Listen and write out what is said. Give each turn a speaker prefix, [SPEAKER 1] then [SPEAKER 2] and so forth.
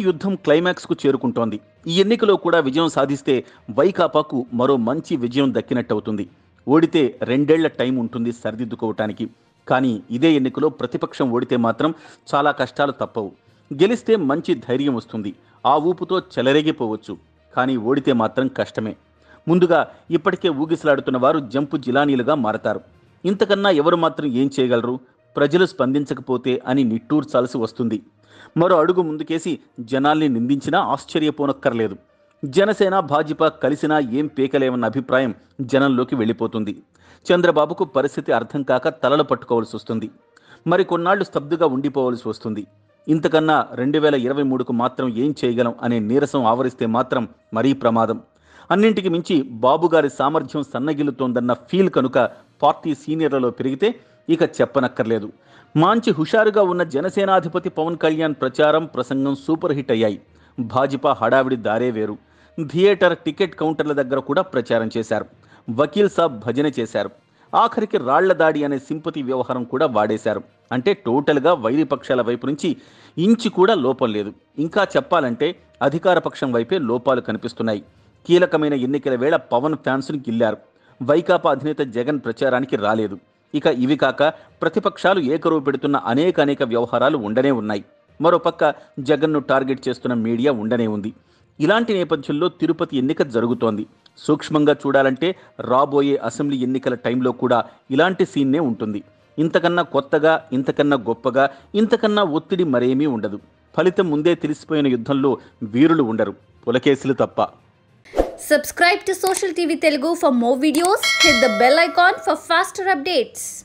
[SPEAKER 1] తిరుపతి యుద్ధం క్లైమాక్స్కు చేరుకుంటోంది. ఈ ఎన్నికలో కూడా విజయం సాధిస్తే వైకాపాకు మరో మంచి విజయం దక్కినట్టవుతుంది. ఓడితే రెండేళ్ళ టైం ఉంటుంది సరిదిద్దుకోవటానికి. కానీ ఇదే ఎన్నికలో ప్రతిపక్షం ఓడితే మాత్రం చాలా కష్టాలు తప్పవు. గెలిస్తే మంచి ధైర్యం వస్తుంది. ఆ ఊపుతో చెలరేగిపోవచ్చు. కానీ ఓడితే మాత్రం కష్టమే. ముందుగా ఇప్పటికే ఊగిసలాడుతున్న వారు జంపు జిలానీలుగా మారతారు. ఇంతకన్నా ఎవరు మాత్రం ఏం చేయగలరు? ప్రజలు స్పందించకపోతే అని నిట్టూర్చాల్సి వస్తుంది. మరో అడుగు ముందుకేసి జనాల్ని నిందించినా ఆశ్చర్యపోనక్కర్లేదు. జనసేన భాజపా కలిసినా ఏం పేకలేమన్న అభిప్రాయం జనంలోకి వెళ్ళిపోతుంది. చంద్రబాబుకు పరిస్థితి అర్థం కాక తలలు పట్టుకోవాల్సి వస్తుంది. మరి కొన్నాళ్ళు స్తబ్దుగా ఉండిపోవాల్సి వస్తుంది. ఇంతకన్నా రెండు వేల ఇరవై మూడుకు మాత్రం ఏం చేయగలం అనే నీరసం ఆవరిస్తే మాత్రం మరీ ప్రమాదం. అన్నింటికి మించి బాబుగారి సామర్థ్యం సన్నగిల్లుతోందన్న ఫీల్ కనుక పార్టీ సీనియర్లలో పెరిగితే ఇక చెప్పనక్కర్లేదు. మాంచి హుషారుగా ఉన్న జనసేనాధిపతి పవన్ కళ్యాణ్ ప్రచారం ప్రసంగం సూపర్ హిట్ అయ్యాయి. భాజపా హడావిడి దారే వేరు. థియేటర్ టికెట్ కౌంటర్ల దగ్గర కూడా ప్రచారం చేశారు. వకీల్ సాబ్ భజన చేశారు. ఆఖరికి రాళ్ళ దాడి అనే సింపతి వ్యవహారం కూడా వాడేశారు. అంటే టోటల్గా వైరి పక్షాల వైపు నుంచి ఇంచి కూడా లోపం లేదు. ఇంకా చెప్పాలంటే అధికార పక్షం వైపే లోపాలు కనిపిస్తున్నాయి. కీలకమైన ఎన్నికల వేళ పవన్ ఫ్యాన్స్ను గిల్లారు. వైకాపా అధినేత జగన్ ప్రచారానికి రాలేదు. ఇక ఇవి కాక ప్రతిపక్షాలు ఏకరువు పెడుతున్న అనేక అనేక వ్యవహారాలు ఉండనే ఉన్నాయి. మరోపక్క జగన్ను టార్గెట్ చేస్తున్న మీడియా ఉండనే ఉంది. ఇలాంటి నేపథ్యంలో తిరుపతి ఎన్నిక జరుగుతోంది. సూక్ష్మంగా చూడాలంటే రాబోయే అసెంబ్లీ ఎన్నికల టైంలో కూడా ఇలాంటి సీన్నే ఉంటుంది. ఇంతకన్నా కొత్తగా ఇంతకన్నా గొప్పగా ఇంతకన్నా ఒత్తిడి మరేమీ ఉండదు. ఫలితం ముందే తెలిసిపోయిన యుద్ధంలో వీరులు ఉండరు. పులకేసులు తప్ప.
[SPEAKER 2] Subscribe to Social TV Telugu for more videos. Hit the bell icon for faster updates.